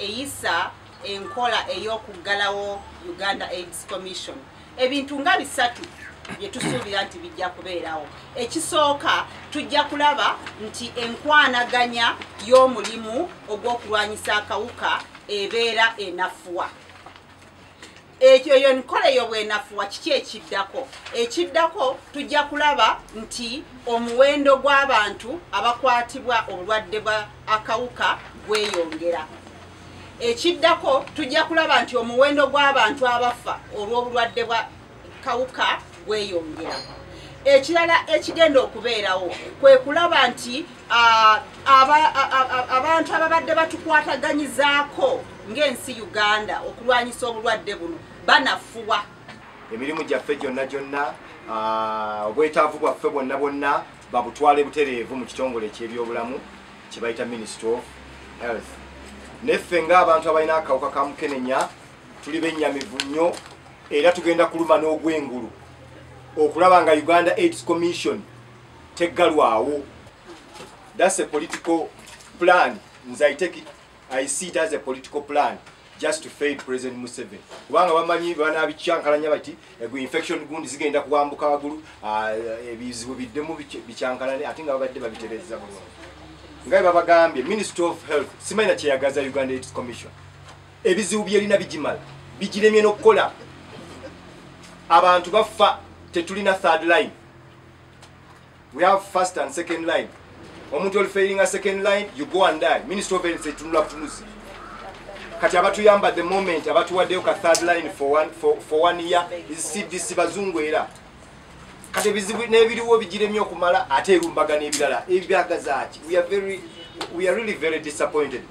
eyisa enkola ey'okuggalawo uganda aids commission. Ebintu nga bisatu byetusuubira nti bijja kubeerawo. Ekisooka tujja kulaba nti enkwanaganya y'omulimu ogw'okulwanyisa akawuka ebeera enafuwa. Ekyo eyo enkola eyo bwenafuwa kiki ekiddako? Ekiddako tujja kulaba nti omuwendo gw'abantu abakwatibwa obulwadde bwa akawuka gweyongera ekiddako tujja kulaba nti omuwendo gw'abantu abafa olw'obulwadde bwa kawuka gweyongera. Ekirala ekigenda okubeerawo kwe kulaba nti abantu ababadde batukwataganyizaako ng'ensi uganda okulwanyisa obulwadde buno banafuwa. Emirimu gyaffe gyonna gyonna obwetaavu bwaffe bwonna bwonna babutwale butereevu mu kitongole ekyebyobulamu kyebayita ministry of health neffe ng'abantu abalina akawuka ka mukenenya tuli bennyamivu nnyo era tugenda kuluma n'ogwengulu. Okulaba nga uganda aids commission teggalwawo. Thats a political plan. Nze i take it i see it as a political plan. Just to fail president museveni. Kubanga bamanyi banabikyankalanya bati infection gundi zigenda kuwambuka waggulu ebizibu biddemu bikyankalane ate nga babadde babitereza bulungi nga babagambye ministry of health simanyina kyeyagaza uganda aids commission. Ebizibu byerina bigimala bigiremye n'okukola. Abantu bafa tetulina third line. We have first and second line. Omuntu olifairinga second line you go and die. Minister of health etunula butunuzi kati abatuyamba the moment abatuwaddeyo ka third line for one, for, for one year cdc bazungu era kati ebizibu n'ebiriwo bigiremye okumala ate erumbaga n'ebirala ebyagazaaki we are really very disappointed